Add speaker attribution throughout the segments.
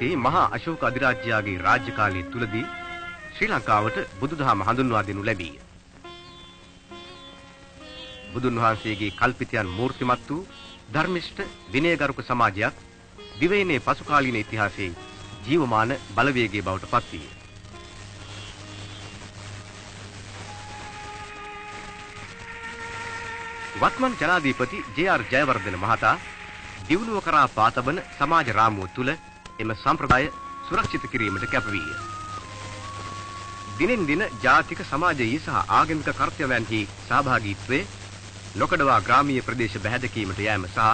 Speaker 1: වහන්සේ මහා අශෝක අධිරාජ්‍යයාගේ රාජ්‍ය කාලය තුලදී ශ්‍රී ලංකාවට බුදුදහම හඳුන්වා දෙනු ලැබීය. බුදුන් වහන්සේගේ කල්පිතයන් මූර්තිමත් වූ ධර්මිෂ්ඨ විනයගරුක සමාජයක් දිවයිනේ පසු කාලීන ඉතිහාසයේ ජීවමාන බලවේගයේ බවට පත් වීය. වත්මන් ජනාධීපති ජේ.ආර්. ජයවර්ධන මහතා දියුණුව කරා පාතබන සමාජ රාමුව තුළ එම සම්ප්‍රදාය සුරක්ෂිත කිරීමට කැපවීය. දිනෙන් දින ජාතික සමාජයේ සහ ආගමික කර්තව්‍යයන්හි සහභාගීත්වයේ නොකඩවා ග්‍රාමීය ප්‍රදේශ බැහැදකීමට යෑම සහ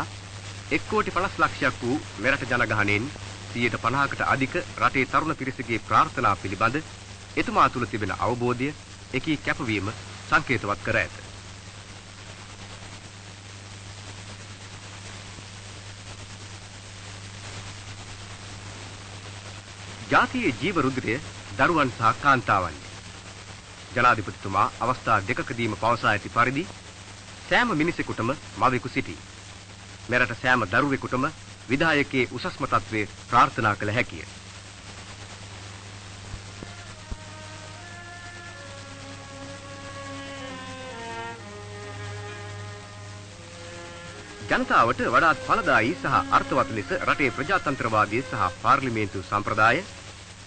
Speaker 1: 1 කෝටි 50 ලක්ෂයක් වූ මෙරට ජනගහනයෙන් 150කට අධික රටේ තරුණ පිරිසගේ ප්‍රාර්ථනා පිළිබඳ එතුමා තුල තිබෙන අවබෝධය එකී කැපවීම සංකේතවත් කර ඇත. ජාතියේ ජීව රුධිරය දරුවන් සහ කාන්තාවන්ය. ජනාධිපතිතුමා අවස්ථා දෙකකදීම පවසා ඇති පරිදි සෑම මිනිසෙකුටම මවෙකු සිටී. මෙරට සෑම දරුවෙකුටම විධායකයේ උසස්ම තත්ත්වයේ ප්‍රාර්ථනා කළ හැකිය. ජනතාවට වඩාත් ඵලදායී සහ අර්ථවත් ලෙස රටේ ප්‍රජාතන්ත්‍රවාදී සහ පාර්ලිමේන්තු සම්ප්‍රදාය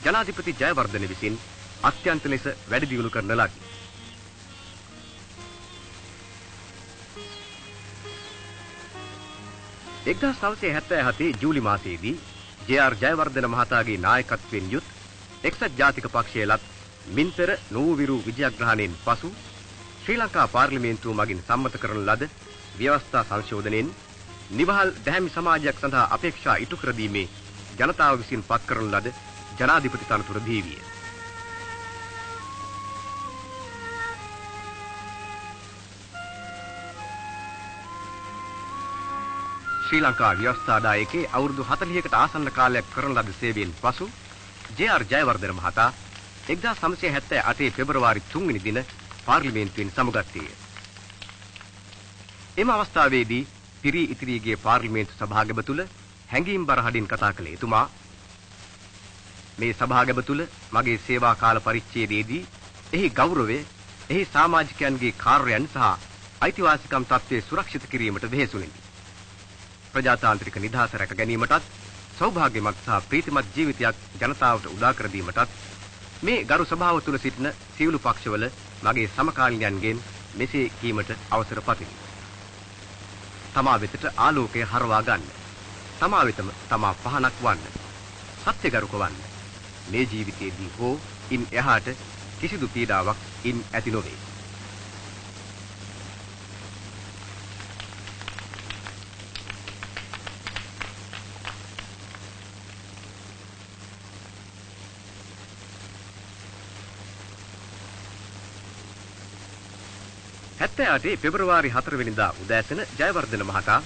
Speaker 1: ජනාධිපති ජයවර්ධන විසින් අත්‍යන්ත ලෙස වැඩි දියුණු කරන ලදී. එක්දහස් නවසය හැත්තෑ හතේ ජූලි මාසයේදී ජේ.ආර්. ජයවර්ධන මහතාගේ නායකත්වයෙන් යුත් එක්සත් ජාතික පක්ෂය ලත් මින්තර නූවිරු විජයග්‍රහණයෙන් පසු ශ්‍රී ලංකා පාර්ලිමේන්තුව මගින් සම්මත කරන ලද ව්‍යවස්ථා සංශෝධනයෙන් නිවහල් දැහැමි සමාජයක් සඳහා අපේක්ෂා ඉටු කර දීමේ ජනතාව විසින් පත් කරන ලද ජනාධිපති තනතුර දීවිය. ශ්‍රී ලංකා ව්‍යවස්ථාදායකේ අවුරුදු 40කට ආසන්න කාලයක් කරන ලද සේවයෙන් පසු ජේ.ආර්. ජයවර්ධන මහතා 1978 පෙබරවාරි 3 වෙනි දින පාර්ලිමේන්තුවෙන් සමුගත්තේය. එම අවස්ථාවේදී පිරී ඉතිරී ගිය පාර්ලිමේන්තු සභාගම තුල හැඟීම් බරහඩින් කතා කළේ එතුමා මේ සභාගම තුල මගේ සේවා කාල පරිච්ඡේදයේදී එහි ගෞරවය එහි සමාජිකයන්ගේ කාර්යයන් සහ අයිතිවාසිකම් තත්ත්වයේ සුරක්ෂිත කිරීමට වෙහෙසුණෙමි. ප්‍රජාතාන්ත්‍රික නිදහස රැක ගැනීමටත් සෞභාග්‍යමත් සහ ප්‍රීතිමත් ජීවිතයක් ජනතාවට උදා කර දීමටත් මේ ගරු සභාව තුල සිටින සියලු පක්ෂවල මගේ සමකාලීනයන්ගෙන් මෙසේ කීමට අවසර පතිමි. තමා වෙතට ආලෝකය හරවා ගන්න. තමා වෙතම තමා පහනක් වන්න. සත්‍යගරුක වන්න. මේ ජීවිතයේදී හෝ ඉන් එහාට කිසිදු පීඩාවක් ඉන් ඇති නොවේ. හැත්තෑ අටේ පෙබරවාරි 4 වෙනිදා උදෑසන ජයවර්ධන මහතා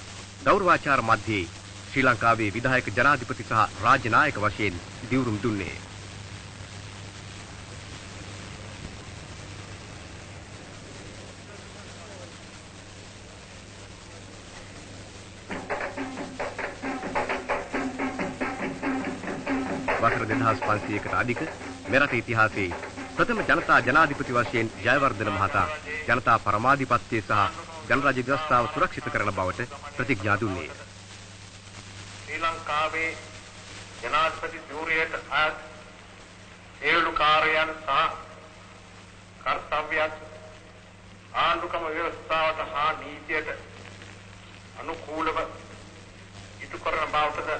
Speaker 1: ගෞරවාචාර මැදයේ ශ්‍රී ලංකාවේ විධායක ජනාධිපති සහ රාජ්‍ය නායක වශයෙන් දිවුරුම් දුන්නේ. වසර 2500කට අධික මෙරට ඉතිහාසයේ ප්‍රථම ජනතා ජනාධිපති වශයෙන් ජයවර්ධන මහතා ජනතා පරමාධිපත්‍යය සහ ජනරාජ්‍ය ව්‍යවස්ථාව සුරක්ෂිත කරන බවට ප්‍රතිඥා දුන්නේය.
Speaker 2: ශ්‍රී ලංකාවේ ජනාධිපති ධූරයට අයත් සියලු කාර්යයන් සහ කර්තව්‍යයන් ආණ්ඩුක්‍රම ව්‍යවස්ථාවට හා නීතියට අනුකූලව ඉටු කරන බවටද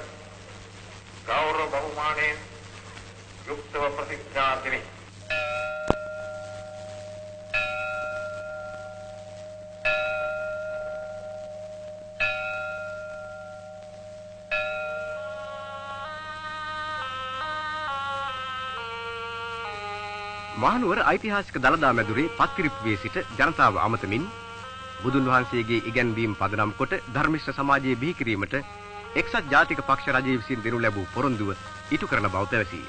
Speaker 2: ගෞරව බහුමානයෙන් යුක්තව ප්‍රතිඥා දෙමි.
Speaker 1: මහනුවර ඓතිහාසික දළදා මැදුරේ පත්තිරිප්පුවේ සිට ජනතාව අමතමින් බුදුන් වහන්සේගේ ඉගැන්වීම් පදනම් කොට ධර්මිෂ්ඨ සමාජයේ බිහි කිරීමට එක්සත් ජාතික පක්ෂ රජය විසින් දෙනු ලැබූ පොරොන්දුව ඉටු කරන බව පැවසීය.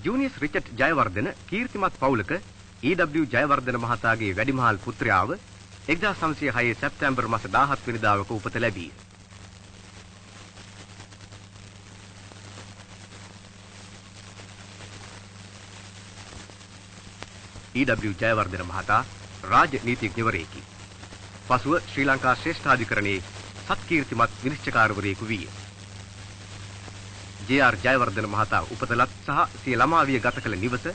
Speaker 1: ජූනියස් රිචඩ් ජයවර්ධන කීර්තිමත් පවුලක ඊ.ඩබ්ලිව් ජයවර්ධන මහතාගේ වැඩිමහල් පුත්‍රයාව 1906 සැප්තැම්බර් මාස 17 වෙනිදාවක උපත ලැබීය. ඊ.ඩබ්ලිව් ජයවර්ධන මහතා රාජනීතිඥවරයෙකි. පසුව ශ්‍රී ලංකා ශ්‍රේෂ්ඨාධිකරණයේ සත්කීර්තිමත් විනිශ්චයකාරවරයෙකු විය. ජේ.ආර් ජයවර්ධන මහතා උපතලත් සහ සිය ළමාවිය ගත කළ නිවස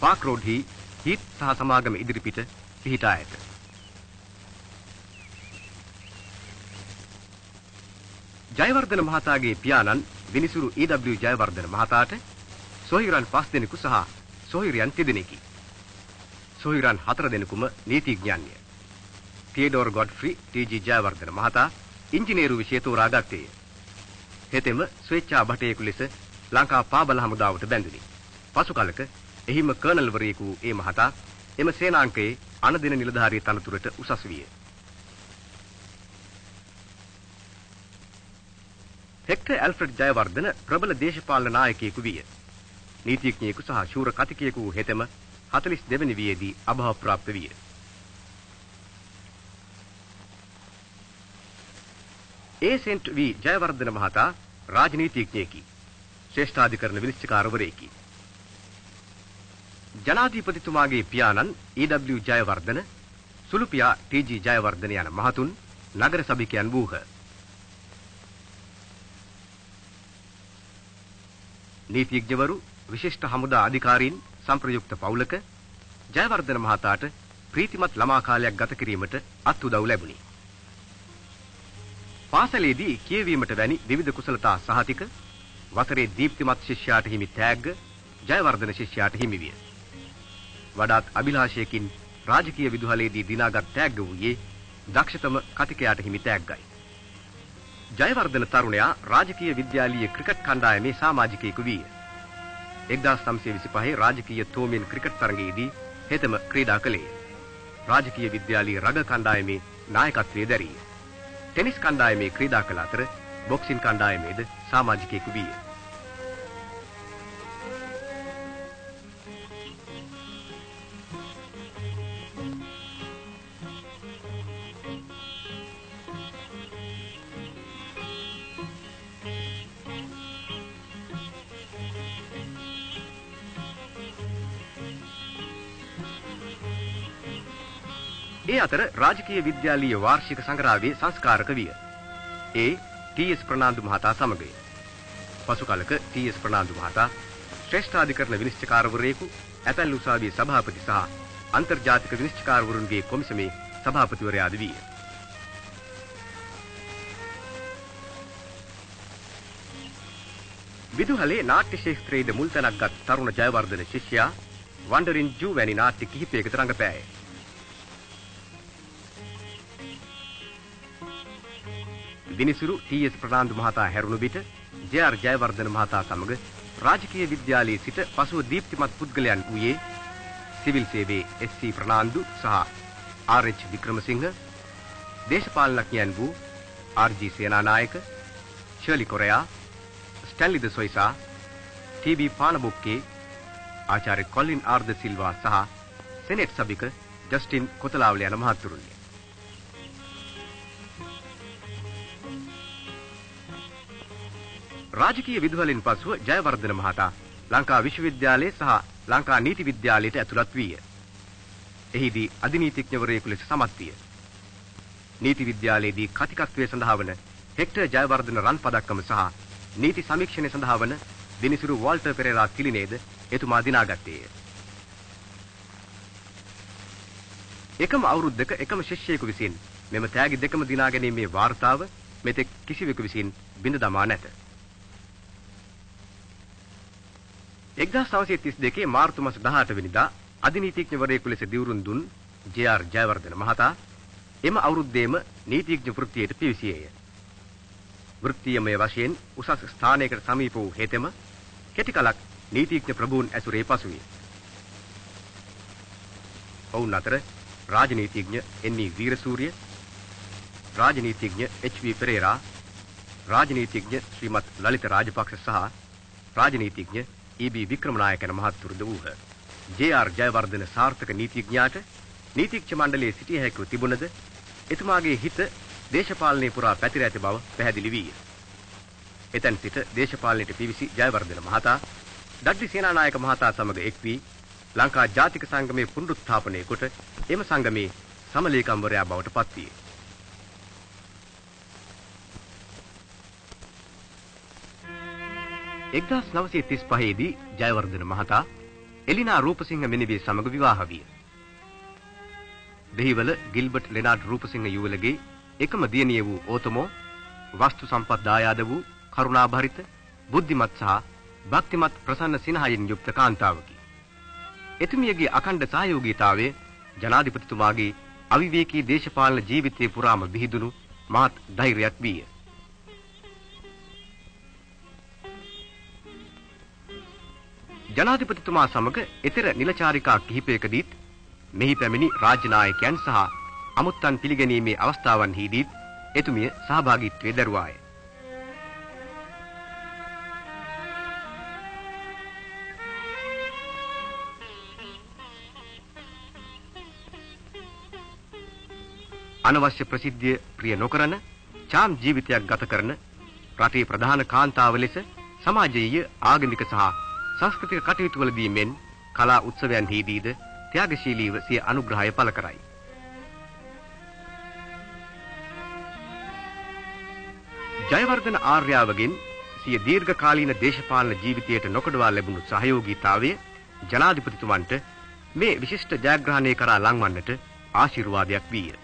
Speaker 1: පාක් රෝඩ්හි හිත් සහ සමාගම ඉදිරිපිට පිහිටා ඇත. ජයවර්ධන මහතාගේ පියාණන් විනිසුරු ඊ.ඩබ්ලිව් ජයවර්ධන මහතාට සොහිරන් පස් දෙනෙකු සහ සොහිරියන් තිදෙනෙකි. සොහිරන් හතර දෙනෙකුම නීතිඥයන්ය. තියඩෝර් ගොඩ්ෆ්‍රි ටී.ජී. ජයවර්ධන මහතා ඉංජිනේරු විෂය තෝරාගත්තේය. හෙතෙම ස්වේච්ඡා භටයෙකු ලෙස ලංකා පාබල හමුදාවට බැඳුනි. පසු කලක එහිම කර්නල්වරයෙකු වූ ඒ මහතා එම සේනාංකයේ අනදින නිලධාරී තනතුරට උසස් විය. හෙක්ටර් ඇල්ෆ්‍රඩ් ජයවර්ධන ප්‍රබල දේශපාලන නායකයෙකු විය. නීතිඥයෙකු සහ ශූර කතිකයෙකු වූ හෙතෙම 42 වෙනි වියේදී අභාව ප්‍රාප්ත විය. ඒ සෙන්ට් වී ජයවර්ධන මහතා රාජනීතිඥයෙකි. ශ්‍රේෂ්ඨාධිකරණ විනිශ්චයකාරවරයෙකි. ජනාධිපතිතුමාගේ පියාණන් ඊ.ඩබ්ලිව් ජයවර්ධන, සුළු පියා ටී.ජී. ජයවර්ධන යන මහතුන් නගර සභිකයන් වූහ. නීතිඥවරු විශිෂ්ට හමුදා අධිකාරීන් සම්ප්‍රයුක්ත පවුලක ජයවර්ධන මහතාට ප්‍රීතිමත් ළමා කාලයක් ගත කිරීමට අත් උදව් ලැබුණි. පාසලේදී කියවීමට වැනි විවිධ කුසලතා සහතික වසරේ දීප්තිමත් ශිෂ්‍යයාට හිමි තෑග්ග ජයවර්ධන ශිෂ්‍යයාට හිමි විය. වඩාත් අභිලාෂයකින් රාජකීය විදුහලේදී දිනාගත් තෑග්ග වූයේ දක්ෂතම කතිකයාට හිමි තෑග්ගයි. ජයවර්ධන තරුණයා රාජකීය විද්‍යාලීය ක්‍රිකට් කණ්ඩායමේ සමාජිකයෙකු විය. 1925 රාජකීය තෝමෙන් ක්‍රිකට් තරගයේදී හෙතම ක්‍රීඩා කළේ. රාජකීය විද්‍යාලීය රග කණ්ඩායමේ නායකත්වයේ දැරිය. ටෙනිස් කණ්ඩායමේ ක්‍රීඩා කළ අතර බොක්සින් කණ්ඩායමේද සමාජිකයෙකු විය. ඒ අතර රාජකීය විද්‍යාලීය වාර්ෂික සංග්‍රහයේ සංස්කාරක විය. ඒ ටී.එස්. ප්‍රනාන්දු මහතා සමගය. පසු කලක ටී.එස්. ප්‍රනාන්දු මහතා ශ්‍රේෂ්ඨාධිකරණ විනිශ්චයකාරවරයෙකු ඇතැල් උසාවියේ සභාපති සහ අන්තර්ජාතික විනිශ්චයකාරවරුන්ගේ කොමිසමේ සභාපතිවරයාද විය. විදුහලේ නාට්‍ය ශාස්ත්‍රයේද මුල් තැනක් ගත් තරුණ ජයවර්ධන ශිෂ්‍යයා වන්ඩරින් ජූ වැනි නාට්‍ය කිහිපයකට රඟපෑය. විනිසුරු ටී.එස්. ප්‍රනාන්දු මහතා හැරුණු විට ජේ.ආර්. ජයවර්ධන මහතා සමග රාජකීය විද්‍යාලයේ සිට පසුව දීප්තිමත් පුද්ගලයන් වූයේ සිවිල් සේවයේ එස්.සී. ප්‍රනාන්දු සහ ආර්.එච්. වික්‍රමසිංහ දේශපාලනඥයන් වූ R G. Senanayake Shirley Corea Stanley de Soysa T B. Panabokke ආචාර්ය කොලින් ආර් ද සිල්වා සහ සෙනෙට් සභික ජස්ටින් කොතලාවල යන මහතුරුන්ය. රාජකීය විදුහලින් පසුව ජයවර්ධන මහතා ලංකා විශ්වවිද්‍යාලයේ සහ ලංකා නීති විද්‍යාලයට ඇතුළත් විය. එහිදී අධිනීතිඥවරයෙකු ලෙස සමත් විය. නීති විද්‍යාලයේදී කතිකත්වයේ සඳහා වන හෙක්ටර් ජයවර්ධන රන් පදක්කම සහ නීති සමීක්ෂණය සඳහා වන දිනිසුරු වෝල්ටර් පෙරේරා තිලිනේද එතුමා දිනාගත්තේය. එකම අවුරුද්දක එකම ශිෂ්‍යයෙකු විසින් මෙම තෑගි දෙකම දිනා ගැනීමේ වාර්තාව මෙතෙක් කිසිවෙකු විසින් බිඳ දමා නැත. 1932 මාර්තු මාස 18 වෙනිදා අධිනීතිඥවරයෙකු ලෙස දිවුරුම් දුන් ජේ.ආර්. ජයවර්ධන මහතා එම අවුරුද්දේම නීතිඥ වෘත්තියට පිවිසියේය. වෘත්තීයමය වශයෙන් උසස් ස්ථානයකට සමීප වූ හෙතෙම කෙටි කලක් නීතිඥ ප්‍රභූන් ඇසුරේ පසුවිය. ඔවුන් අතර රාජනීතිඥ එන්.ඊ. වීරසූරිය, රාජනීතිඥ එච්.වී. පෙරේරා, රාජනීතිඥ ශ්‍රීමත් ලලිත රාජපක්ෂ සහ රාජනීතිඥ ඊ.බී. වික්‍රමනායක යන මහත්තුරුද වූහ. ජේ.ආර්. ජයවර්ධන සාර්ථක නීතිඥයාට නීතිඥ මණ්ඩලයේ සිටිය හැකිව තිබුණද එතුමාගේ හිත දේශපාලනයේ පුරා පැතිර ඇති බව පැහැදිලි වීය. එතැන් සිට දේශපාලනයට පිවිසි ජයවර්ධන මහතා ඩඩ්ලි සේනානායක මහතා සමග එක් වී ලංකා ජාතික සංගමයේ පුනරුත්ථාපනය කොට එම සංගමේ සමලේකම්වරයා බවට පත්විය. එක්දස් නවසය තිස් පහේදී ජයවර්ධන මහතා එලිනා රූපසිංහ මෙනිවේ සමග විවාහ විය. දෙහිවල ගිල්බට් ලෙනාඩ් රූපසිංහ යුවලගේ එකම දියණිය වූ ඕතමෝ වස්තු සම්පත් දායාද වූ කරුණාභරිත බුද්ධිමත් සහ භක්තිමත් ප්‍රසන්න සිනහයෙන් යුක්ත කාන්තාවකි. එතුමියගේ අඛණ්ඩ සහයෝගීතාවය ජනාධිපතිතුමාගේ අවිවේකී දේශපාලන ජීවිතයේ පුරාම විහිදුණු මහත් ධෛර්යයක් විය. ජනාධිපතිතුමා සමග එතර නිලචාරිකා කිහිපයකදීත් මෙහි පැමිණි රාජ්‍ය නායකයන් සහ අමුත්තන් පිළිගැනීමේ අවස්ථාවන්හිදීත් එතුමිය සහභාගීත්වයේ දරුවාය. අනවශ්‍ය ප්‍රසිද්ධිය ප්‍රිය නොකරන චාම් ජීවිතයක් ගත කරන රටේ ප්‍රධාන කාන්තාව ලෙස සමාජීය ආගමික සහ සංස්කෘතික කටයුතු වලදී මෙන් කලා උත්සවයන්හිදීද ත්‍යාගශීලීව සිය අනුග්‍රහය පළ කරයි. ජයවර්ධන ආර්යාවගෙන් සිය දීර්ඝකාලීන දේශපාලන ජීවිතයට නොකඩවා ලැබුණු සහයෝගීතාවය ජනාධිපතිතුමන්ට මේ විශිෂ්ට ජයග්‍රහණය කරා ලංවන්නට ආශිර්වාදයක් වීය.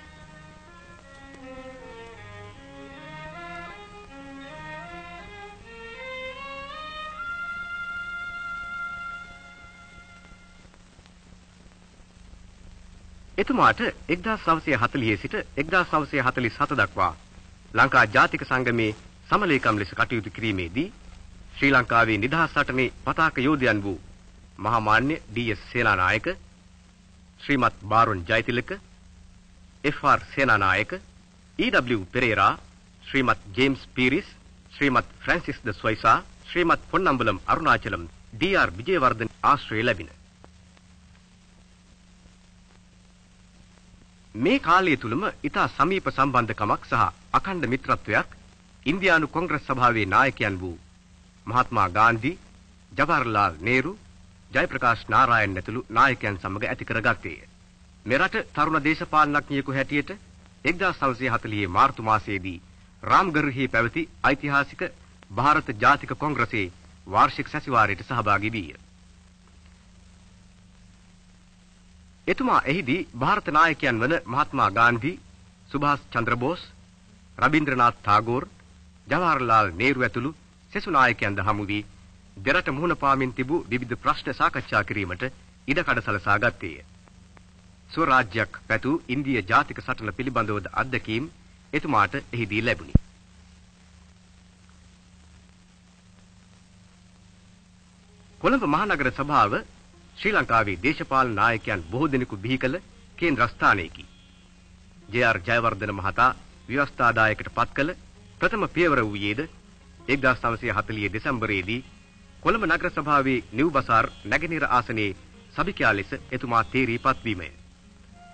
Speaker 1: එතුමාට 1940 සිට 1947 දක්වා ලංකා ජාතික සංගමේ සමලේකම් ලෙස කටයුතු කිරීමේදී ශ්‍රී ලංකාවේ නිදහස් සටනේ පතාක යෝධයන් වූ මහා මාන්‍ය D S. Senanayake, ශ්‍රීමත් Baron Jayatilaka, F R. Senanayake, E W. Perera, ශ්‍රීමත් James Peiris, ශ්‍රීමත් ෆ්‍රැන්සිස් ද සොයිසා, ශ්‍රීමත් පොන්නම්බලම් අරුණාචලම්, ඩී.ආර්. විජේවර්ධන ආශ්‍රය ලැබින මේ කාලය තුලම ඊතා සමීප සම්බන්ධකමක් සහ අඛණ්ඩ මිත්‍රත්වයක් ඉන්දියානු කොංග්‍රස් සභාවේ නායකයන් වූ මහත්මා ගාන්ධි, ජවහර්ලාල් නේරු, ජයප්‍රකාශ් නාරායන් ඇතුළු නායකයන් සමග ඇති කරගත්තේය. මෙරට තරුණ දේශපාලනඥයෙකු හැටියට 1940 මාර්තු මාසයේදී රාම්ගර්හි පැවති ඓතිහාසික ಭಾರತ ජාතික කොංග්‍රසයේ වාර්ෂික සැසිවාරයට සහභාගී වීය. එතුමා එහිදී ಭಾರತ නායකයන් වන මහත්මා ගාන්ධි, සුභාෂ් චන්ද්‍ර බෝස්, රබින්ද්‍රනාත් tagore, ජවහර්ලාල් නේරු ඇතුළු සෙසු නායකයන්ද හමු වී දෙරට මුහුණ පාමින් තිබූ විවිධ ප්‍රශ්න සාකච්ඡා කිරීමට ඉඩකඩ සලසා ගත්තේය. ස්වරාජ්‍යයක් පැතු ඉන්දිය ජාතික සටන පිළිබඳවද අත්දැකීම් එතුමාට එහිදී ලැබුණි. කොළඹ මහනගර සභාව ශ්‍රී ලංකාවේ දේශපාලන නායකයන් බොහෝ දෙනෙකු බිහි කළ කේන්ද්‍රස්ථානයකි. ජේ.ආර්. ජයවර්ධන මහතා ව්‍යවස්ථාදායකට පත් කළ ප්‍රථම පියවර වූයේද 1940 දෙසැම්බරයේදී කොළඹ නගර සභාවේ නිව් බසාර් නැගෙනහිර ආසනයේ සභිකයා ලෙස එතුමා තේරීපත් වීමය.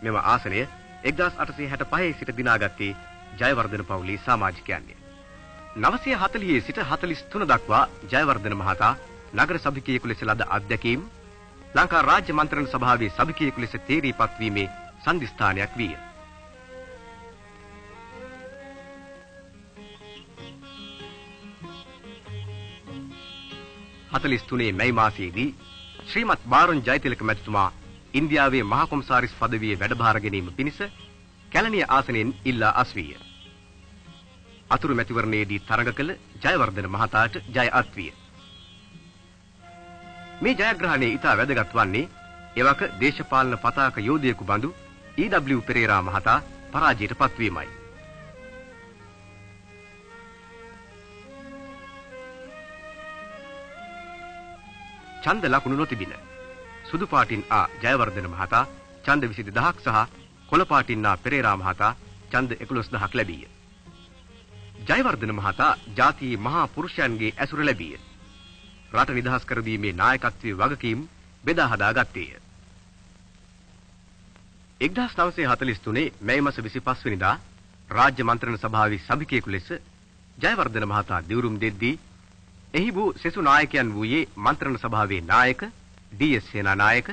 Speaker 1: මෙම ආසනය 1865 සිට දිනාගත්තේ ජයවර්ධන පවුලේ සමාජිකයන්ය. 940 සිට 43 දක්වා ජයවර්ධන මහතා නගර සභිකයෙකු ලෙස ලද අත්දැකීම් ලංකා රාජ්‍ය මන්ත්‍රණ සභාවේ සභිකයෙකු ලෙස තේරීපත් වීමේ සම්දිස්ථානයක් විය. හතලිස් තුනේ මැයි මාසයේදී ශ්‍රීමත් බාරොන් ජයතිලක මැතිතුමා ඉන්දියාවේ මහා කොමසාරිස් පදවියේ වැඩභාර ගැනීම පිණිස කැලණිය ආසනයෙන් ඉල්ලා අස්විය. අතුරු මැතිවරණයේදී තරඟ කළ ජයවර්ධන මහතාට ජය අත්විය. මේ ජයග්‍රහණය ඉතා වැදගත් වන්නේ එවක දේශපාලන පතාක යෝධයෙකු බඳු ඊ.ඩබ්ලිව්. පෙරේරා මහතා පරාජයට පත්වීමයි. ඡන්ද ලකුණු නොතිබින. සුදු පාටින් ආ ජයවර්ධන මහතා ඡන්ද 22000ක් සහ කොළ පාටින් ආ පෙරේරා මහතා ඡන්ද 11000ක් ලැබීය. ජයවර්ධන මහතා ජාතියේ මහා පුරුෂයන්ගේ ඇසුර ලැබීය. රට නිදහස් කර දීමේ නායකත්වයේ වගකීම් බෙදා හදා ගත්තේය. 1943 මැයි මාස 25 වෙනිදා රාජ්‍ය මන්ත්‍රණ සභාවේ සභිකයෙකු ලෙස ජයවර්ධන මහතා දිවුරුම් දෙද්දී එහි වූ සෙසු නායකයන් වූයේ මන්ත්‍රණ සභාවේ නායක ඩී.එස්. සේනානායක,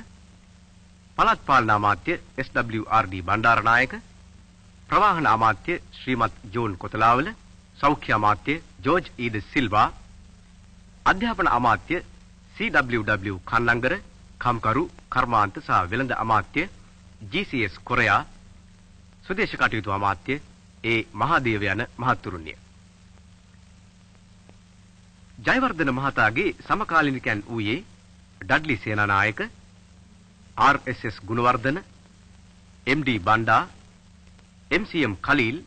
Speaker 1: පළාත් පාලන අමාත්‍ය එස්.ඩබ්ලිව්.ආර්.ඩී. බණ්ඩාරනායක, ප්‍රවාහන අමාත්‍ය ශ්‍රීමත් ජෝන් කොතලාවල, සෞඛ්‍ය අමාත්‍ය ජෝර්ජ් ඊ.ද. සිල්වා, අධ්‍යාපන අමාත්‍ය සී.ඩබ්ලිව්.ඩබ්ලිව්. කන්නංගර, කම්කරු, කර්මාන්ත සහ වෙළඳ අමාත්‍ය ජී.සී.එස්. කොරයා, ස්වදේශ කටයුතු අමාත්‍ය ඒ මහදේව යන මහත්තුරුන්ය. ජයවර්ධන මහතාගේ සමකාලීනිකයන් වූයේ Dudley Senanayake, R S S. Gunawardena, M D. Banda, M C M. Kaleel,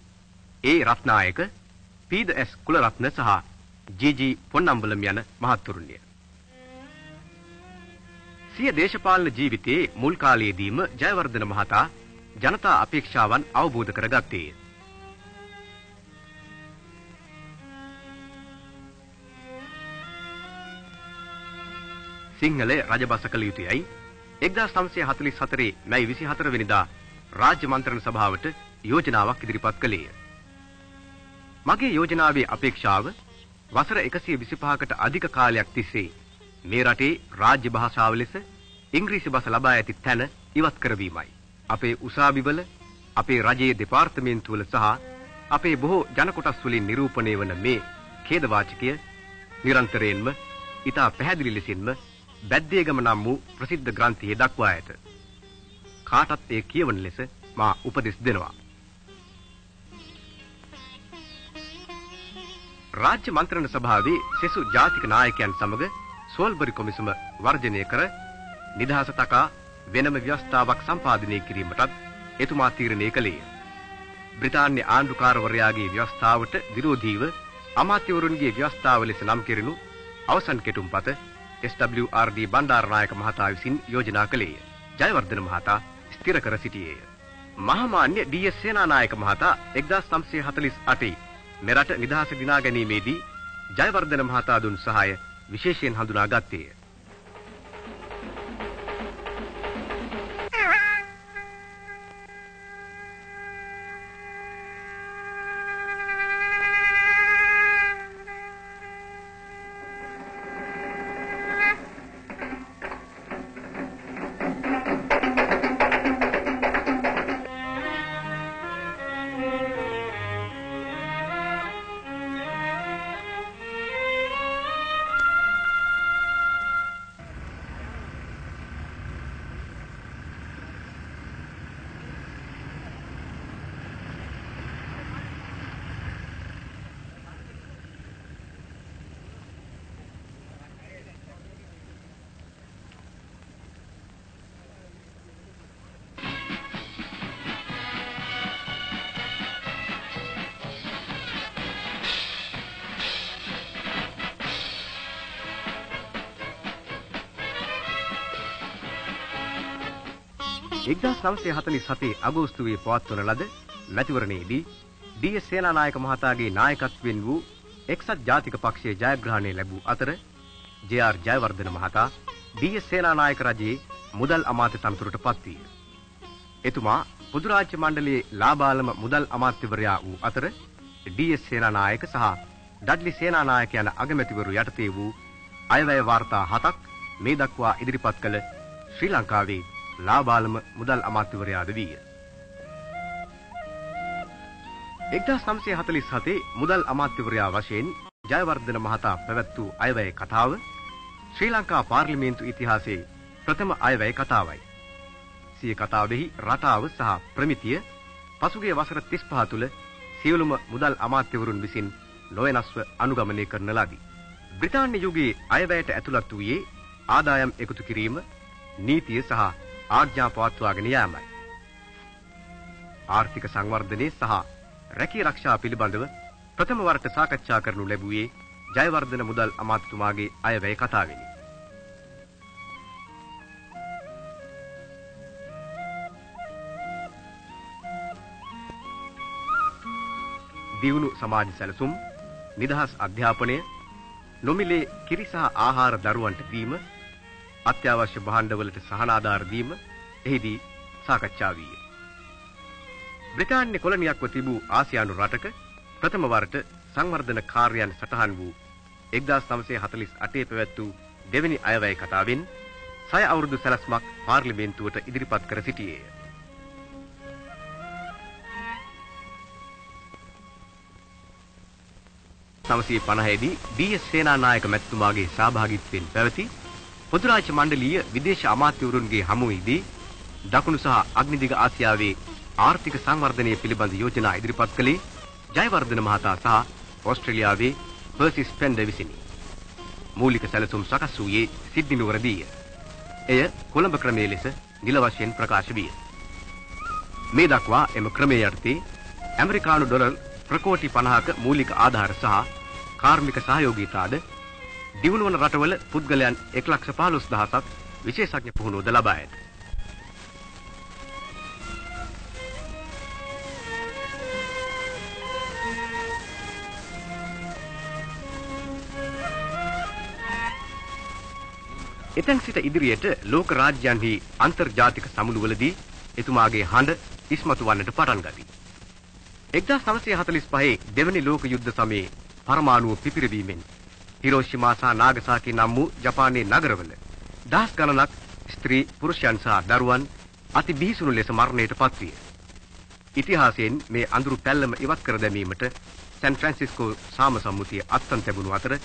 Speaker 1: A Ratnayake, P de S. Kularatne සහ ජී.ජී. පොන්නම්බලම් යන මහත්තුරුන්ය. සිය දේශපාලන ජීවිතයේ මුල් කාලයේදීම ජයවර්ධන මහතා ජනතා අපේක්ෂාවන් අවබෝධ කරගත්තේය. සිංහල රජබස කළ යුතුයයි 1944 මැයි 24 වෙනිදා රාජ්‍ය මන්ත්‍රණ සභාවට යෝජනාවක් ඉදිරිපත් කළේය. මගේ යෝජනාවේ අපේක්ෂාව වසර 125කට අධික කාලයක් තිස්සේ මේ රටේ රාජ්‍ය භාෂාව ලෙස ඉංග්‍රීසි භාෂ ලබා ඇති තැන ඉවත් කරවීමයි. අපේ උසාවිවල, අපේ රජයේ දෙපාර්තමේන්තුවල සහ අපේ බොහෝ ජන කොටස් වලින් නිරූපණය වන මේ ඛේදවාචකය නිරන්තරයෙන්ම ඊට පැහැදිලි ලෙසින්ම බැද්දේගම නම් වූ ප්‍රසිද්ධ ග්‍රන්ථියේ දක්වා ඇත. කාටත් ඒ කියවන ලෙස මා උපදෙස් දෙනවා. රාජ්‍ය මන්ත්‍රණ සභාවේ සෙසු ජාතික නායකයන් සමග සෝල්බරි කොමිසම වර්ජනය කර නිදහස තකා වෙනම ව්‍යවස්ථාවක් සම්පාදනය කිරීමටත් එතුමා තීරණය කළේය. බ්‍රිතාන්‍ය ආණ්ඩුකාරවරයාගේ ව්‍යවස්ථාවට විරෝධීව අමාත්‍යවරුන්ගේ ව්‍යවස්ථාව ලෙස නම් කෙරෙනු අවසන් කෙටුම්පත SWRD බණ්ඩාරනායක මහතා විසින් යෝජනා කළේය. ජයවර්ධන මහතා ස්ථිර කර සිටියේය. මහාමාන්‍ය ඩී.එස්. සේනානායක මහතා 1948 මෙරට නිදහස දිනා ගැනීමේදී ජයවර්ධන මහතා දුන් සහාය විශේෂයෙන් හඳුනාගත්තේය. 1947 අගෝස්තුවේ පවත්වන ලද මැතිවරණයේදී ඩී.එස්. සේනානායක මහතාගේ නායකත්වයෙන් වූ එක්සත් ජාතික පක්ෂයේ ජයග්‍රහණය ලැබූ අතර ජේ.ආර්. ජයවර්ධන මහතා ඩී.එස්. සේනානායක රජයේ මුදල් අමාත්‍ය තනතුරට පත්විය. එතුමා පොදුරාජ්‍ය මණ්ඩලයේ ලාබාලම මුදල් අමාත්‍යවරයා වූ අතර ඩී.එස්. සේනානායක සහ ඩඩ්ලි සේනානායක යන අගමැතිවරු යටතේ වූ අයවැය වාර්තා හතක් මේ දක්වා ඉදිරිපත් කළ ශ්‍රී ලංකාවේ ලාබාලම මුදල් අමාත්‍යවරයාද වීය. 1947 මුදල් අමාත්‍යවරයා වශයෙන් ජයවර්ධන මහතා පැවැත් වූ අයවැය කතාව ශ්‍රී ලංකා පාර්ලිමේන්තු ඉතිහාසයේ ප්‍රථම අයවැය කතාවයි. සිය කතාවෙහි රටාව සහ ප්‍රමිතිය පසුගිය වසර 35 තුළ සියලුම මුදල් අමාත්‍යවරුන් විසින් නොවෙනස්ව අනුගමනය කරන ලදී. බ්‍රිතාන්‍ය යුගයේ අයවැයට ඇතුළත් වූයේ ආදායම් එකතු කිරීම, නීතිය සහ ආඥා පවත්වාගෙන යාමයි. ආර්ථික සංවර්ධනයේ සහ රැකී ආරක්ෂා පිළිබඳව ප්‍රථම වරට සාකච්ඡා කරනු ලැබුවේ ජයවර්ධන මුදල් අමාත්‍යතුමාගේ අයවැය කතාවෙනි. දියුණු සමාජ සැලසුම්, නිදහස් අධ්‍යාපනය, නොමිලේ කිරි සහ ආහාර දරුවන්ට දීම, අත්‍යවශ්‍ය භාණ්ඩවලට සහනාධාර දීම එහිදී සාකච්ඡා විය. බ්‍රිතාන්‍ය කොලනියක්ව තිබූ ආසියානු රටක ප්‍රථම වරට සංවර්ධන කාර්යයන් සටහන් වූ 1948 පැවැත් වූ දෙවැනි අයවැය කතාවෙන් සය අවුරුදු සැලැස්මක් පාර්ලිමේන්තුවට ඉදිරිපත් කර සිටියේය. නවසී පණහේදී ඩී.එස්. සේනානායක මැතිතුමාගේ සහභාගීත්වයෙන් පැවති පොදු රාජ්‍ය මණ්ඩලීය විදේශ අමාත්‍යවරුන්ගේ හමුවේදී දකුණු සහ අග්නිදිග ආසියාවේ ආර්ථික සංවර්ධනය පිළිබඳ යෝජනා ඉදිරිපත් කළේ ජයවර්ධන මහතා සහ ඕස්ට්‍රේලියාවේ පර්සිස් පෙන්ඩ විසිනි. මූලික සැලසුම් සකස් වූයේ සිඩ්නි නුවරදීය. එය කොළඹ ක්‍රමයේ ලෙස නිල වශයෙන් ප්‍රකාශ විය. මේ දක්වා එම ක්‍රමයේ යටතේ ඇමරිකානු ඩොලර් ප්‍රකෝටි 50ක මූලික ආධාර සහ කාර්මික සහයෝගීතාද දියුණුවන රටවල පුද්ගලයන් 115000ක් විශේෂඥ පුහුණුවද ලබා ඇත. එතැන් සිට ඉදිරියට ලෝක රාජ්‍යයන්හි අන්තර්ජාතික සමුළුවලදී එතුමාගේ හඬ ඉස්මතු වන්නට පටන් ගනී. 1945 දෙවැනි ලෝක යුද්ධ සමයේ පරමාණු පිපිරවීමෙන් හිරෝෂිමා සහ නාගසාකි නම් වූ ජපානයේ නගරවල දහස් ගණනක් ස්ත්‍රී පුරුෂයන් සහ දරුවන් අති බිහිසුණු ලෙස මරණයට පත්විය. ඉතිහාසයෙන් මේ අඳුරු පැල්ලම ඉවත් කර දැමීමට සැන් ෆ්‍රැන්සිස්කෝ සාම සම්මුතිය අත්සන් තැබුණු අතර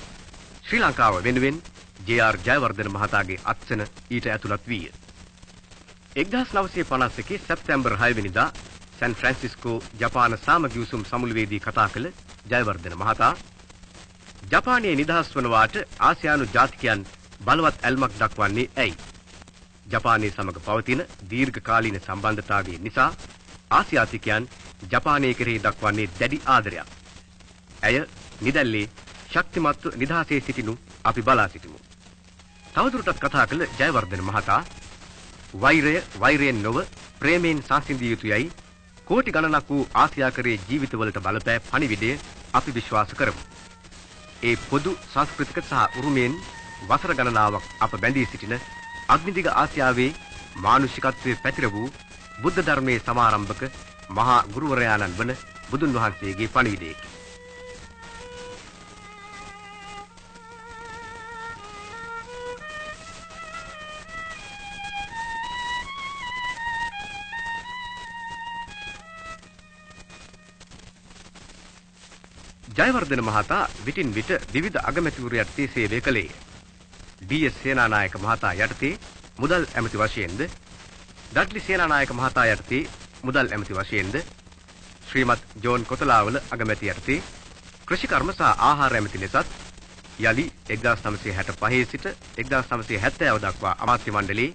Speaker 1: ශ්‍රී ලංකාව වෙනුවෙන් ජේ.ආර්. ජයවර්ධන මහතාගේ අත්සන ඊට ඇතුළත් වීය. 1951 සැප්තැම්බර් 6 වෙනිදා සැන් ෆ්‍රැන්සිස්කෝ ජපාන සාමගි උසුම් සමුළුවේදී කතා කළ ජයවර්ධන මහතා ජපානයේ නිදහස් වනවාට ආසියානු ජාතිකයන් බලවත් ඇල්මක් දක්වන්නේ ඇයි? ජපානයේ සමග පවතින දීර්ඝකාලීන සම්බන්ධතාවය නිසා ආසියාතිකයන් ජපානයේ කෙරෙහි දක්වන්නේ දැඩි ආදරයක්. ඇය නිදැල්ලේ ශක්තිමත්ව නිදහසේ සිටිනු අපි බලා සිටිමු. තවදුරටත් කතා කළ ජයවර්ධන මහතා වෛරය වෛරයෙන් නොව ප්‍රේමයෙන් සංසිඳිය යුතුයයි කෝටි ගණනක් වූ ආසියාකරයේ ජීවිතවලට බලපෑ පණිවිඩය අපි විශ්වාස කරමු. ඒ පොදු සංස්කෘතික සහ උරුමයෙන් වසර ගණනාවක් අප බැඳී සිටින අග්නිදිග ආසියාවේ මානුෂිකත්වයේ පැතිර වූ බුද්ධ ධර්මයේ සමාරම්භක මහා ගුරුවරයාණන් වන බුදුන් වහන්සේගේ පණිවිඩයකි. ජයවර්ධන මහතා විටින් විට විවිධ අගමැතිවරු යටතේ සේවය කළේය. ඩී.එස්. සේනානායක මහතා යටතේ මුදල් ඇමති වශයෙන්ද ඩඩ්ලි සේනානායක මහතා යටතේ මුදල් ඇමති වශයෙන්ද ශ්‍රීමත් ජෝන් කොතලාවල අගමැති යටතේ කෘෂිකර්ම සහ ආහාර ඇමති ලෙසත් යලි 1965 සිට 1970 දක්වා අමාත්‍ය මණ්ඩලයේ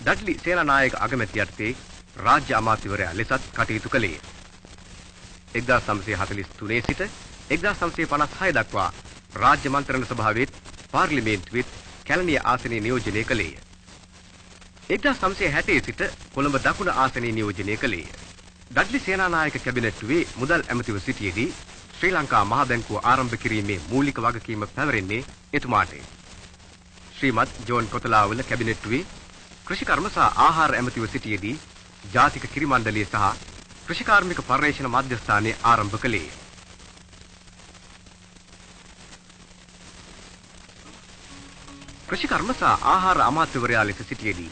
Speaker 1: ඩඩ්ලි සේනානායක අගමැති යටතේ රාජ්‍ය අමාත්‍යවරයා ලෙසත් කටයුතු කළේය. 1943 සිට 1956 දක්වා රාජ්‍ය මන්ත්‍රණ සභාවෙත් පාර්ලිමේන්තුවෙත් කැලණිය ආසනයේ නියෝජනය කළේය. 1960 සිට කොළඹ දකුණ ආසනයේ නියෝජනය කළේය. ඩඩ්ලි සේනානායක කැබිනට්ටුවේ මුදල් ඇමතිව සිටියේදී ශ්‍රී ලංකා මහ බැංකුව ආරම්භ කිරීමේ මූලික වගකීම පැවරෙන්නේ එතුමාටය. ශ්‍රීමත් ජෝන් කොතලාවල කැබිනට්ටුවේ කෘෂිකර්ම සහ ආහාර ඇමතිව සිටියේදී ජාතික කිරි මණ්ඩලය සහ කෘෂිකාර්මික පර්යේෂණ මධ්‍යස්ථානය ආරම්භ කළේය. කෘෂිකර්ම සහ ආහාර අමාත්‍යවරයා ලෙස සිටියේදී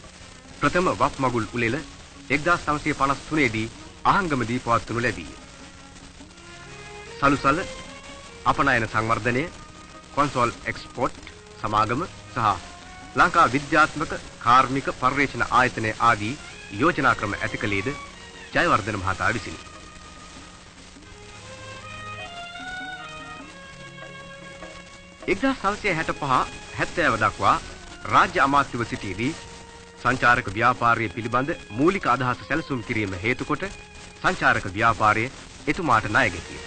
Speaker 1: ප්‍රථම වප් මගුල් උලෙල 1953 දී අහංගමදී පවත්වනු ලැබී. සලුසල අපනයන සංවර්ධනය, කොන්සෝල් එක්ස්පෝර්ට් සමාගම සහ ලංකා විද්‍යාත්මක කාර්මික පර්යේෂණ ආයතනය ආදී යෝජනා ක්‍රම ඇති කළේද ජයවර්ධන මහතා විසිනි. එක්දා සවසය හැට පහ හැත්තෑව දක්වා රාජ්‍ය අමාත්‍යව සිටියේදී සංචාරක ව්‍යාපාරය පිළිබඳ මූලික අදහස සැලසුම් කිරීම හේතුකොට සංචාරක ව්‍යාපාරය එතුමාට ණය ගැතිය.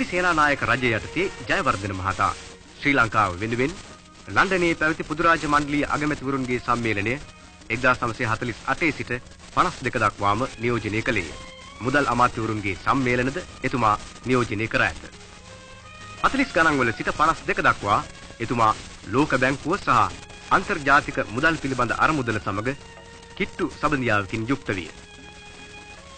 Speaker 1: දඩ්ලි සේනානායක රජය යටතේ ජයවර්ධන මහතා ශ්‍රී ලංකාව වෙනුවෙන් ලන්ඩනයේ පැවති පුදුරාජ මණ්ඩලීය අගමැතිවරුන්ගේ සම්මේලනය 1948 සිට 52 දක්වාම නියෝජනය කළේය. මුදල් අමාත්‍යවරුන්ගේ සම්මේලනද එතුමා නියෝජනය කර ඇත. 40 ගණන් වල සිට 52 දක්වා එතුමා ලෝක බැංකුව සහ අන්තර්ජාතික මුදල් පිළිබඳ අරමුදල සමග කිට්ටු සබඳියාවකින් යුක්ත විය.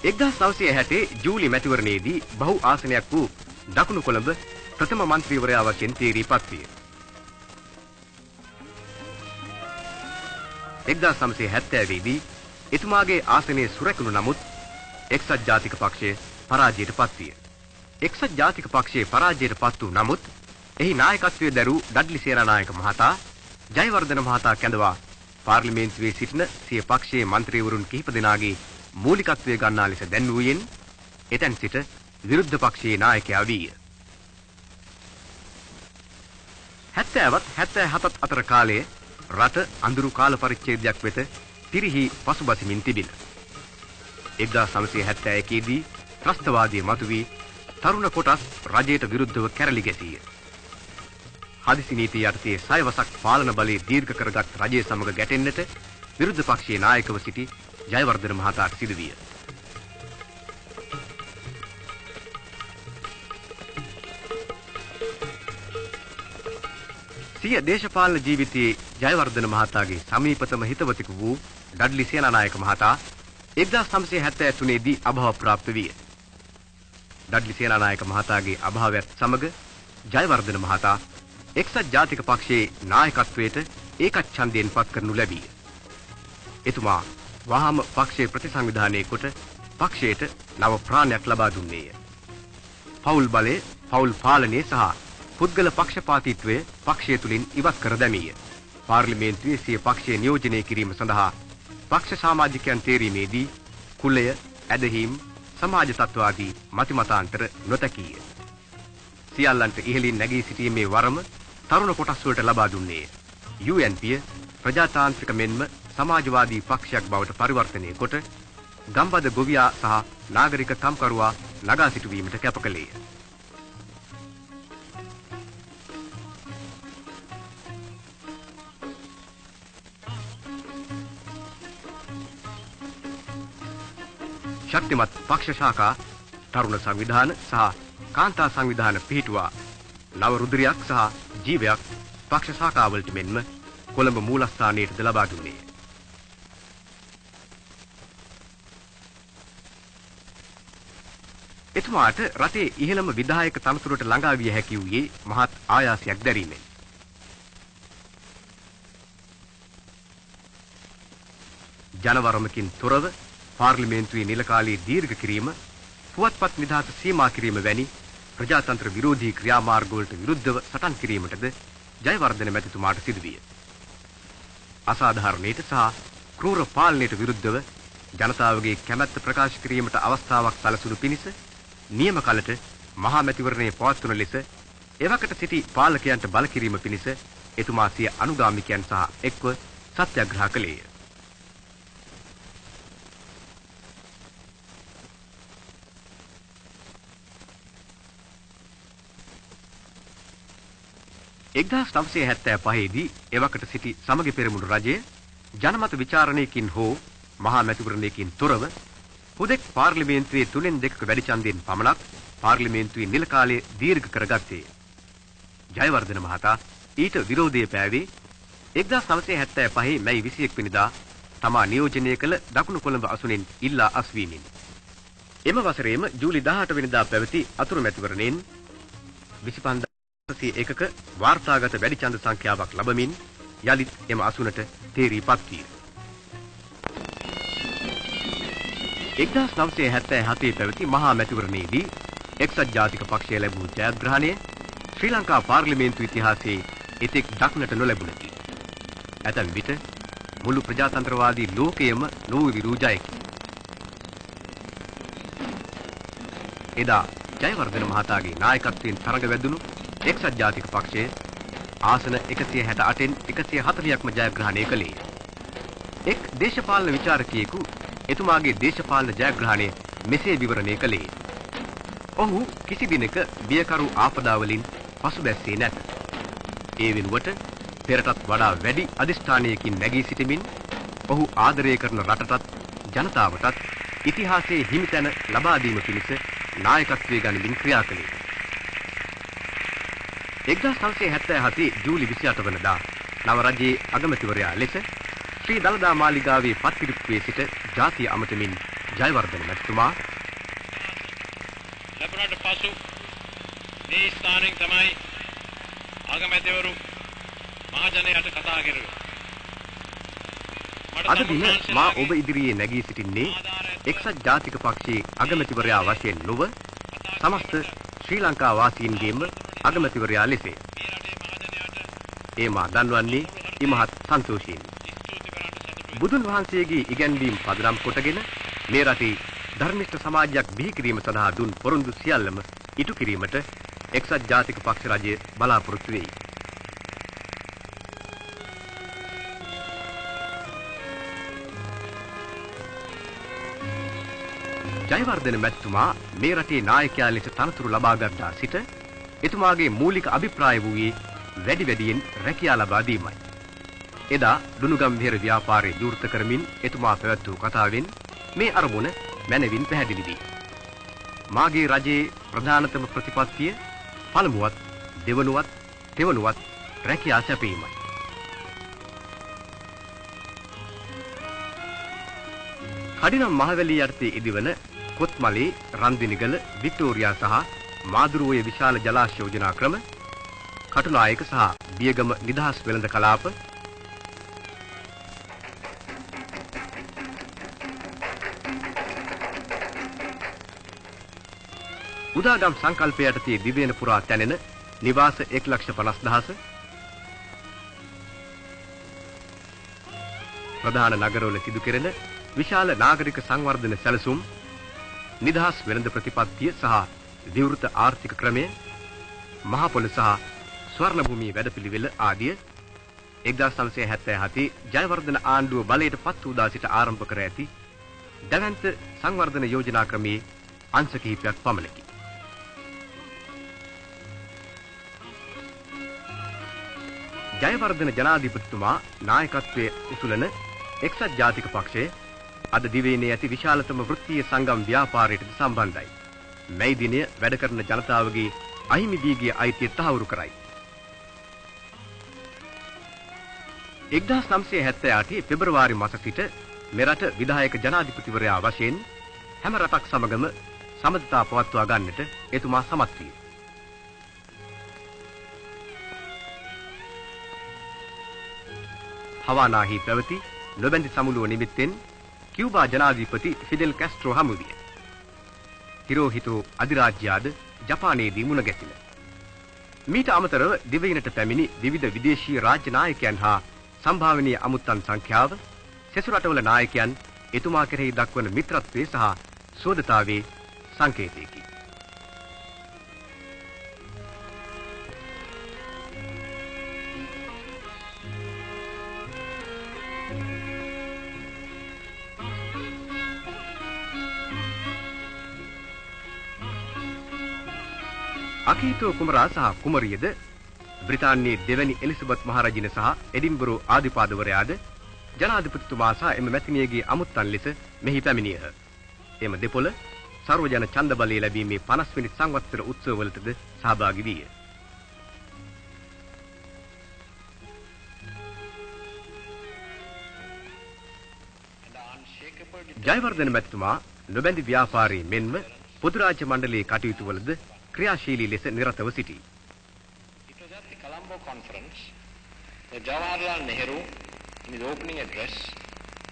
Speaker 1: 1960 ජූලි මැතිවරණයේදී බහු ආසනයක් වූ දකුණු කොළඹ ප්‍රථම මන්ත්‍රීවරයාවකෙන් තීරී පත්විය. 1970 දී එතුමාගේ ආසනය සුරැකුණු නමුත් එක්සත් ජාතික පක්ෂය පරාජයට පත්විය. එක්සත් ජාතික පක්ෂයේ පරාජයට පත් වූ නමුත් එහි නායකත්වය දැරූ ඩඩ්ලි සේනානායක මහතා ජයවර්ධන මහතා කැඳවා පාර්ලිමේන්තුවේ සිටින සිය පක්ෂයේ මන්ත්‍රීවරුන් කිහිප දෙනාගේ මූලිකත්වය ගන්නා ලෙස දැන්වූයෙන් එතැන් සිට විරුද්ධ පක්ෂයේ නායකයා වීය. 70වත් 77ත් අතර කාලයේ රට අඳුරු කාල පරිච්ඡේදයක් වෙත පිරිහි පසුබසිමින් තිබින. 1971 දී ත්‍රස්තවාදී මතුවී තරුණ කොටස් රජයට විරුද්ධව කැරලි ගැසීය. හදිසි නීතිය යටතේ සයවසක් පාලන බලය දීර්ඝ කරගත් රජය සමග ගැටෙන්නට විරුද්ධ පක්ෂයේ නායකව සිටි ජයවර්ධන මහතාට සිදුවිය. සිය දේශපාලන ජීවිතයේ ජයවර්ධන මහතාගේ සමීපතම හිතවතෙකු වූ ඩඩ්ලි සේනානායක මහතා 1973 දී අභාව ප්‍රාප්ත විය. ඩඩ්ලි සේනානායක මහතාගේ අභාවයත් සමග ජයවර්ධන මහතා එක්සත් ජාතික පක්ෂයේ නායකත්වයට ඒකත් ඡන්දයෙන් පත් කරනු ලැබිය. එතුමා වහාම පක්ෂයේ ප්‍රතිසංවිධානයේ කොට පක්ෂයට නව ප්‍රාණයක් ලබා දුන්නේය. පෞල් බලය, පෞල් පාලනය සහ පුද්ගල පක්ෂපාතීත්වය පක්ෂය තුලින් ඉවත් කර දැමීය. පාර්ලිමේන්තුවේ සිය පක්ෂය නියෝජනය කිරීම සඳහා පක්ෂ සමාජිකයන් තේරීමේදී කුලය, ඇදහිම්, සමාජ තත්ත්වාදී මතිමතාන්තර නොතකීය. සියල්ලන්ට ඉහළින් නැගී සිටීමේ වරම තරුණ කොටස් වලට ලබා දුන්නේය. UNP ප්‍රජාතාන්ත්‍රික මෙන්ම සමාජවාදී පක්ෂයක් බවට පරිවර්තනය කොට ගම්බද ගොවියා සහ නාගරික කම්කරුවා නගා සිටුවීමට කැප කළේය. ශක්තිමත් පක්ෂ ශාඛා තරුණ සංවිධාන සහ කාන්තා සංවිධාන පිහිටුවා නව රුධිරයක් සහ ජීවයක් පක්ෂ ශාඛාවලට මෙන්ම කොළඹ මූලස්ථානයටද ලබා දුන්නේ. එතුමාට රටේ ඉහළම විධායක තනතුරට ළඟා විය හැකි වූයේ මහත් ආයාසයක් දැරීමෙන්. ජනවරමකින් තොරව පාර්ලිමේන්තුවේ නිල කාලයේ දීර්ඝ කිරීම, පුවත්පත් නිදහස සීමා කිරීම වැනි ප්‍රජාතන්ත්‍ර විරෝධී ක්‍රියාමාර්ගවලට විරුද්ධව සටන් කිරීමටද ජයවර්ධන මැතිතුමාට සිදුවිය. අසාධාරණයට සහ ක්‍රූර පාලනයට විරුද්ධව ජනතාවගේ කැමැත්ත ප්‍රකාශ කිරීමට අවස්ථාවක් සැලසුණු පිණිස නියම කලට මහා මැතිවරණයේ පවත්වන ලෙස එවකට සිටි පාලකයන්ට බල කිරීම පිණිස එතුමා සිය අනුගාමිකයන් සහ එක්ව සත්‍යග්‍රහ කළේය. එක්දහස් නම්සේ හැත්තෑ පහේදී එවකට සිටි සමගි පෙරමුණු රජය ජනමත විචාරණයකින් හෝ මහා මැතිවරණයකින් තොරව හුදෙක් පාර්ලිමේන්තුවේ තුනෙන් දෙකක වැඩි ඡන්දයෙන් පමණක් පාර්ලිමේන්තුවේ නිල කාලය දීර්ඝ කරගත්තේ. ජයවර්ධන මහතා ඊට විරෝධය පෑවේ 1975 මැයි 21 වෙනිදා තමා නියෝජනය කළ දකුණු කොළඹ අසුනෙන් ඉල්ලා අස්වීමෙන්. එම වසරේම ජූලි 18 වෙනිදා පැවති අතුරු මැතිවරණයෙන් 25 එකක වාර්තාගත වැඩි ඡන්ද සංඛ්‍යාවක් ලැබමින් යලිත් එම අසුනට තේරීපත් විය. 1977 පැවති මහා මැතිවරණයේදී එක්සත් ජාතික පක්ෂය ලැබූ ජයග්‍රහණය ශ්‍රී ලංකා පාර්ලිමේන්තු ඉතිහාසයේ එතෙක් දක්නට නොලැබුණකි. ඇතැම් විට මුළු ප්‍රජාතන්ත්‍රවාදී ලෝකයේම නොවිරු ජයකි. එදා ජයවර්ධන මහතාගේ නායකත්වයෙන් තරඟ වැදුණු එක්සත් ජාතික පක්ෂය ආසන 168න් 140ක්ම ජයග්‍රහණය කළේ. එක් දේශපාලන විචාරකයෙකු එතුමාගේ දේශපාලන ජයග්‍රහණය මෙසේ විවරණය කළේ. ඔහු කිසි දිනක බියකරු ආපදා වලින් පසුබැස්සේ නැත. ඒ වෙනුවට පෙරටත් වඩා වැඩි අදිෂ්ඨානයකින් නැගී සිටමින් ඔහු ආදරය කරන රටටත් ජනතාවටත් ඉතිහාසයේ හිමිතැන ලබා දීම පිණිස නායකත්වයේ ගනිමින් ක්‍රියා කළේ. 1977 ජූලි 28 වනදා නව රජයේ අගමැතිවරයා ලෙස ශ්‍රී දළදා මාලිගාවේ පත්තිරිප්පුවේ සිට ජාතිය අමතමින් ජයවර්ධන මැතිතුමා
Speaker 3: ලැබුණට පසු මේ ස්ථානයෙන් තමයි අගමැතිවරු මහජනයාට කතා කරුවේ.
Speaker 1: අද දින මා ඔබ ඉදිරියේ නැගී සිටින්නේ එක්සත් ජාතික පක්ෂයේ අගමැතිවරයා වශයෙන් නොව සමස්ත ශ්‍රී ලංකා වාසීන්ගේම අගමැතිවරයා ලෙසය.
Speaker 3: මේ රටේ මහජනයාට
Speaker 1: ඒ මා දන්වන්නේ ඉමහත් සන්තෝෂයෙන්.
Speaker 3: ස්තුති කරන්න සතුටුයි.
Speaker 1: බුදුන් වහන්සේගේ ඉගැන්වීම් පදනම් කොටගෙන මේ රටේ ධර්මිෂ්ඨ සමාජයක් බිහි කිරීම සඳහා දුන් පොරොන්දු සියල්ලම ඉටු කිරීමට එක්සත් ජාතික පක්ෂ රජය බලාපොරොත්තු වෙයි. ජයවර්ධන මැතිතුමා මේ රටේ නායකයා ලෙස තනතුරු ලබා ගත්තා සිට එතුමාගේ මූලික අභිප්‍රාය වූයේ වැඩි වැඩියෙන් රැකියා ලබා දීමයි. එදා දුනුගම් විහෙර ව්‍යාපාරය විවෘත කරමින් එතුමා පැවැත් වූ කතාවෙන් මේ අරමුණ මැනවින් පැහැදිලි වේ. මාගේ රජයේ ප්‍රධානතම ප්‍රතිපත්තිය පළමුවත් දෙවනුවත් තෙවනුවත් රැකියා සැපීමයි. කඩිනම් මහවැලි යටතේ ඉදිවන කොත්මලේ රන්දිනිගල වික්ටෝරියා සහ මාදුරුවේ විශාල ජලාශ යෝජනා ක්‍රම කටුනායක සහ බියගම නිදහස් වෙළඳ කලාප උදාගම් සංකල්පය යටතේ දිවයින පුරා තැනෙන නිවාස 150000 ප්‍රධාන නගරවල සිදු කෙරෙන විශාල නාගරික සංවර්ධන සැලසුම් නිදහස් වෙළඳ ප්‍රතිපත්තිය සහ විවෘත ආර්ථික ක්‍රමය මහ පොළ සහ ස්වර්ණ භූමියේ වැඩපිළිවෙල ආදිය 1977 ජයවර්ධන ආණ්ඩුව බලයට පත් වූ දා සිට ආරම්භ කර ඇති දැවැන්ත සංවර්ධන යෝජනා ක්‍රමයේ අංශ කිහිපයක් පමණකි. ජයවර්ධන ජනාධිපතිතුමා නායකත්වයේ උසුලන එක්සත් ජාතික පක්ෂය අද දිවයිනේ ඇති විශාලතම වෘත්තීය සංගම් ව්‍යාපාරයට සම්බන්ධයි. මේ දිනය වැඩ කරන ජනතාවගේ අහිමි දී ගිය අයිතිය තහවුරු කරයි. 1978 පෙබරවාරි මාස සිට මෙරට විධායක ජනාධිපතිවරයා වශයෙන් හැම රටක් සමගම සමගතා පවත්වා ගන්නට එතුමා සමත් විය. හවානාහි පැවති නොබැඳි සමුළුව නිමිත්තෙන් කියුබා ජනාධිපති ෆිදෙල් කැස්ට්‍රෝ හමු විය. හිරෝහිතෝ අධිරාජ්‍යයාද ජපානයේදී මුණ ගැසිණ. මීට අමතරව දිවයිනට පැමිණි විවිධ විදේශීය රාජ්‍ය නායකයන් හා සම්භාවනීය අමුත්තන් සංඛ්‍යාව සෙසු රටවල නායකයන් එතුමා කෙරෙහි දක්වන මිත්‍රත්වයේ සහ සෝදතාවේ සංකේතයකි. අකීතෝ කුමරා සහ කුමරියද බ්‍රිතාන්‍යයේ දෙවැනි එලිසබෙත් මහරජින සහ එඩින්බරෝ ආදිපාදවරයාද ජනාධිපතිතුමා සහ එම මැතිනියගේ අමුත්තන් ලෙස මෙහි පැමිණියහ. එම දෙපොළ සර්වජන ඡන්ද බලය ලැබීමේ 50 වෙනි සංවත්සර උත්සවවලටද සහභාගී විය. ජයවර්ධන මැතිතුමා නොබැඳි ව්‍යාපාරයේ මෙන්ම පොදු රාජ්‍ය මණ්ඩලයේ කටයුතු වලද ක්‍රියාශීලී ලෙස නිරතව සිටී.
Speaker 3: It was at the Colombo conference that Jawaharlal Nehru, in his opening address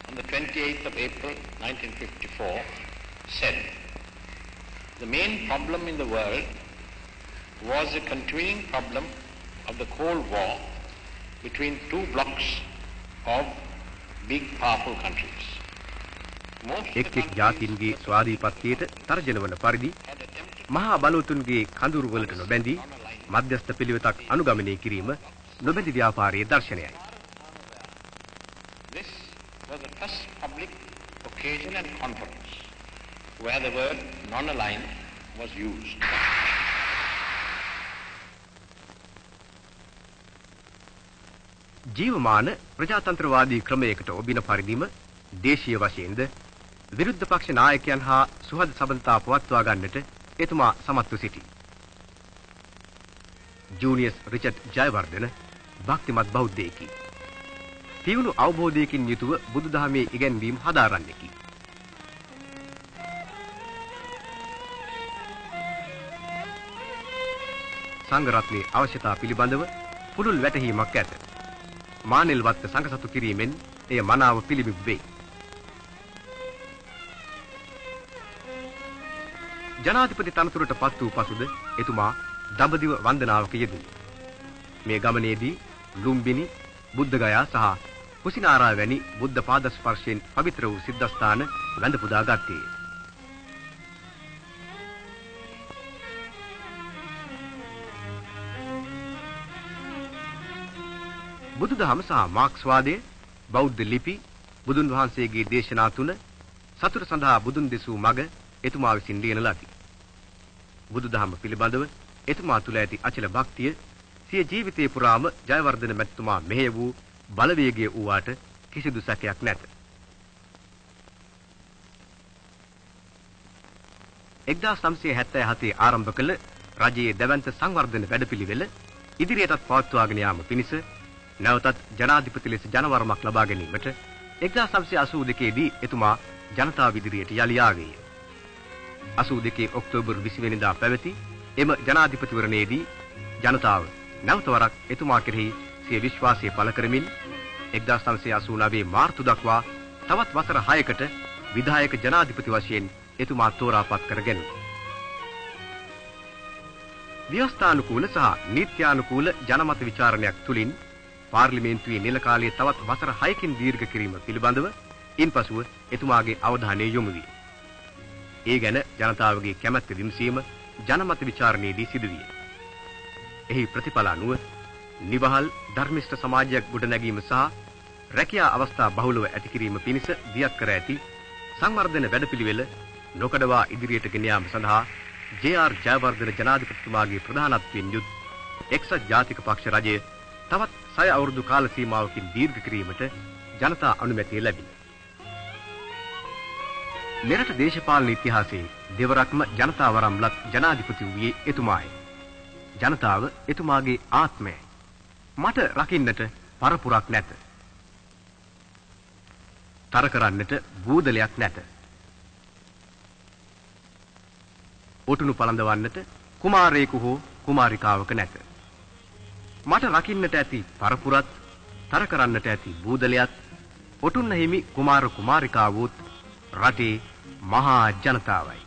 Speaker 3: on the 28th of April 1954, said, The main problem in the world was the continuing problem of the Cold War between two blocks of big powerful countries. Most of the
Speaker 1: එක් එක් ජාතීන්ගේ ස්වාධීපත්‍යයට තර්ජන වන පරිදි
Speaker 3: had attempted
Speaker 1: මහා බලවතුන්ගේ කඳුරු වලට නොබැඳී මධ්‍යස්ථ පිළිවෙතක් අනුගමනය කිරීම නොබැඳි ව්‍යාපාරයේ දර්ශනයයි.
Speaker 3: This was the first public occasion and conference where the word non-aligned was used.
Speaker 1: ජීවමාන ප්‍රජාතන්ත්‍රවාදී ක්‍රමයකට ඔබින පරිදිම දේශීය වශයෙන්ද විරුද්ධ පක්ෂ නායකයන් හා සුහද සබඳතා පවත්වා ගන්නට එතුමා සමත්ව සිටි. ජූනියස් රිචඩ් ජයවර්ධන භක්තිමත් බෞද්ධයෙකි. තියුණු අවබෝධයකින් යුතුව බුදුදහමේ ඉගැන්වීම් හදාරන්නෙකි. සංඝ රත්නයේ අවශ්‍යතා පිළිබඳව පුළුල් වැටහීමක් ඇත. මානෙල්වත් සංඝ සතු කිරීමෙන් එය මනාව පිළිබිඹු වෙයි. ජනාධිපති තනතුරට පත් වූ පසුද එතුමා දඹදිව වන්දනාවක යෙදුණි. මේ ගමනේදී ලුම්බිනි, බුද්ධගයා සහ කුසිනාරා වැනි බුද්ධ පාද ස්පර්ශයෙන් පවිත්‍ර වූ සිද්ධාස්ථාන වැඳ පුදා ගත්තේ. බුදුදහම සහ මාක්ස්වාදය බෞද්ධ ලිපි බුදුන් වහන්සේගේ දේශනා තුන සතුට සඳහා බුදුන් දෙසූ මඟ එතුමා විසින් ලියන ලදී. බුදුදහම පිළිබඳව එතුමා තුළ ඇති අචල භක්තිය සිය ජීවිතේ පුරාම ජයවර්ධන මැතිතුමා මෙහෙය වූ බලවේගය වූාට කිසිදු සැකයක් නැත. 1977 ආරම්භ කළ රජයේ දැවැන්ත සංවර්ධන වැඩපිළිවෙල ඉදිරියටත් පවත්වාගෙන යාම පිණිස නැවතත් ජනාධිපති ලෙස ජනවරමක් ලබා ගැනීමට 1982 දී එතුමා ජනතාව ඉදිරියට යලි ආවේය. 82 ඔක්තෝබර් 20 වෙනිදා පැවති එම ජනාධිපතිවරණයේදී ජනතාව නැවත වරක් එතුමා කෙරෙහි සිය විශ්වාසය පළ කරමින් 1989 මාර්තු දක්වා තවත් වසර 6කට විධායක ජනාධිපති වශයෙන් එතුමා තෝරාපත් කරගෙන ව්‍යවස්ථානුකූල සහ නීත්‍යානුකූල ජනමත විචාරණයක් තුලින් පාර්ලිමේන්තුවේ නිල කාලයේ තවත් වසර 6කින් දීර්ඝ කිරීම පිළිබඳව ඉන්පසුව එතුමාගේ අවධානය යොමු විය. ඒ ගැන ජනතාවගේ කැමැත්ත විමසීම ජනමත විචාරණයේදී සිදුවිය. එහි ප්‍රතිඵල අනුව නිවහල් ධර්මිෂ්ඨ සමාජයක් ගොඩනැගීම සහ රැකියා අවස්ථා බහුලව ඇති කිරීම පිණිස දියත් කර ඇති සංවර්ධන වැඩපිළිවෙල නොකඩවා ඉදිරියට ගෙන යාම සඳහා ජේ.ආර්. ජයවර්ධන ජනාධිපතිතුමාගේ ප්‍රධානත්වයෙන් යුත් එක්සත් ජාතික පක්ෂ රජය තවත් 6 අවුරුදු කාල සීමාවකින් දීර්ඝ කිරීමට ජනතා අනුමැතිය ලැබිණි. මෙරට දේශපාලන ඉතිහාසයේ දෙවරක්ම ජනතා වරම්ලත් ජනාධිපති වූයේ එතුමායි. ජනතාව එතුමාගේ ආත්මය. මට රකින්නට පරපුරක් නැත. තර කරන්නට බූදලයක් නැත. ඔටුනු පළඳවන්නට කුමාරයෙකු හෝ කුමාරිකාවක නැත. මට රකින්නට ඇති පරපුරත් තර කරන්නට ඇති බූදලයත් ඔටුන්න හිමි කුමාර කුමාරිකාවොත් රටේ මහා ජනතාවයි.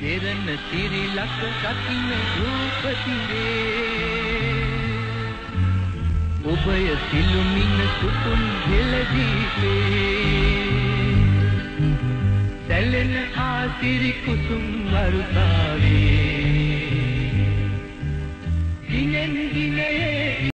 Speaker 4: කෙරණ සිරිලක රකින්න රූපතිරේ ඔබය සිළුමින සුතුන් හෙළදීපේ සැලෙන ආසිරි කුසුම් වරුතාවේ දිනෙන් දිනේ